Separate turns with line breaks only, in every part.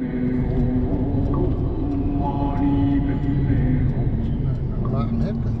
Latin America.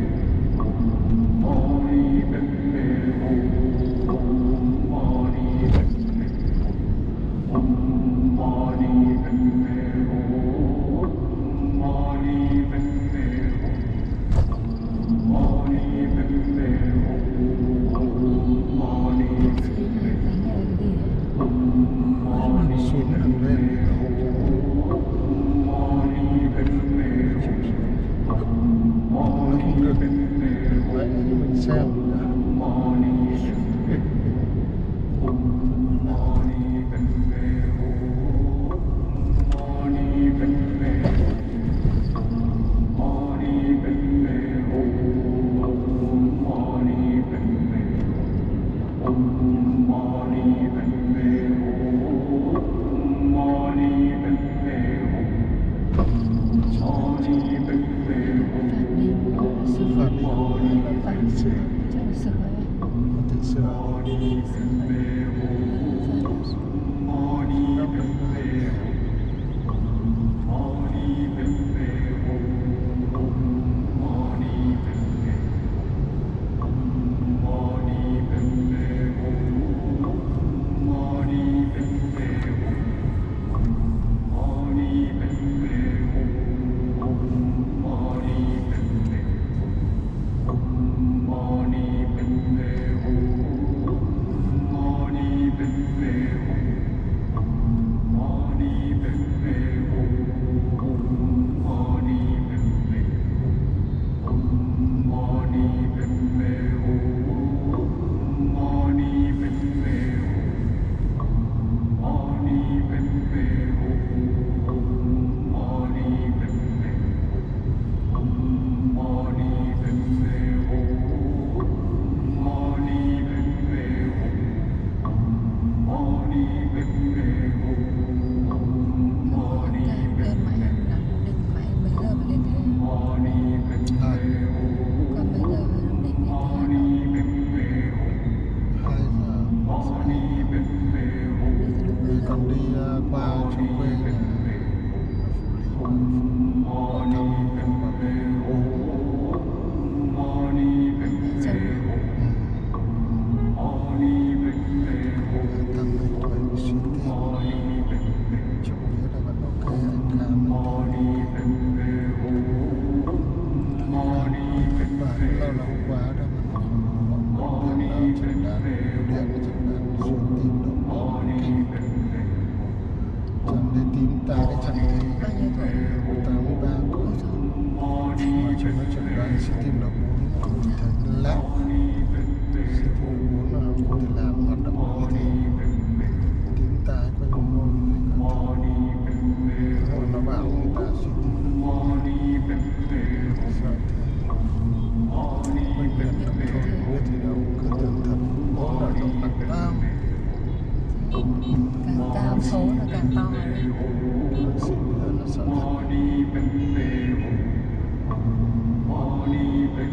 xem Om Mani Padme
次。就是
mà không lâu là hôm qua đó mà thằng đó chẳng đàn điện chẳng đàn xuống tin đâu chẳng để tin ta cái chẳng thấy anh
ấy tuổi
của ta mới ba tuổi.
Mà
chúng nó chẳng đàn sẽ tìm được bốn cùng thành lát. Vâng.
Càng cao số nó càng to đấy
bác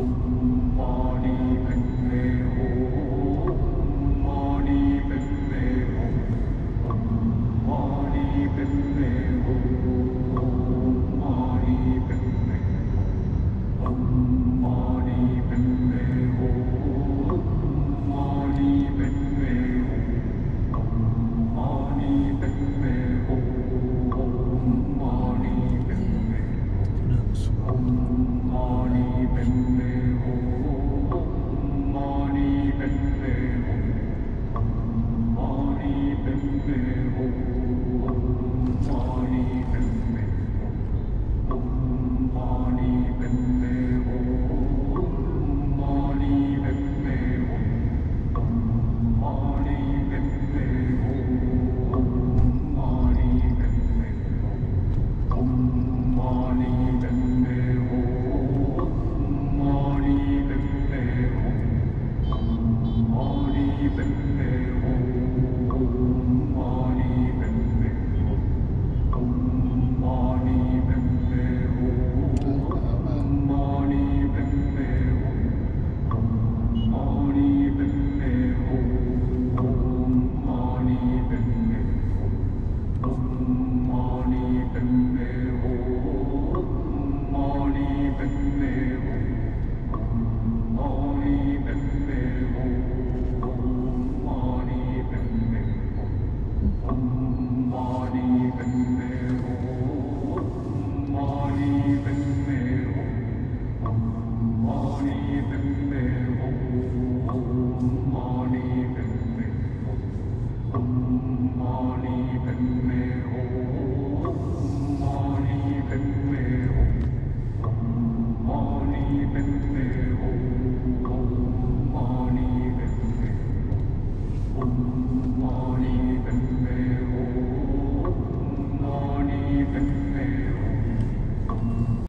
Boom. Oh.